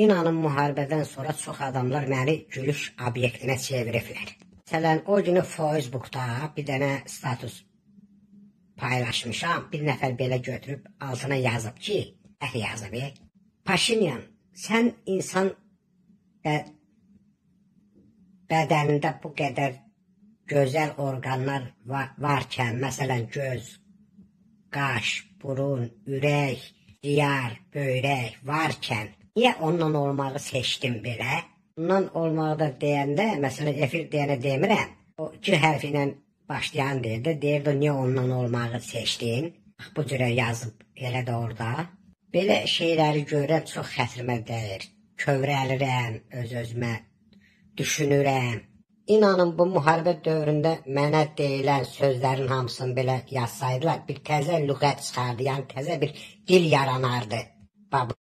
İnanın müharibədən sonra çox adamlar məni gülüş obyektinə çeviriblər. Məsələn, o günü Facebookda bir dənə status paylaşmışam. Bir nəfər belə götürüb altına yazıb ki, əx yazıb. E, Paşinyan, sən insan bə bədənində bu qədər gözəl orqanlar var varkən, məsələn, göz, qaş, burun, ürək, diyar, böyrək varkən, niyə ondan olmağı seçdim belə? Ondan olmağı da deyəndə, məsələn, efir deyənə demirəm. O iki hərfi ilə başlayan deyirdi. Deyirdi, niyə ondan olmağı seçdin? Bax, bu cürə yazıb elə də orada. Belə şeyləri görürəm, çox xətrimə dəyir. Kövrəlirəm öz-özümə, düşünürəm. İnanın bu müharibə dövründə mənə deyilən sözlərin hamısını belə yazsaydılar, bir təzə lüğət çıxardı, yəni təzə bir dil yaranardı. Bax,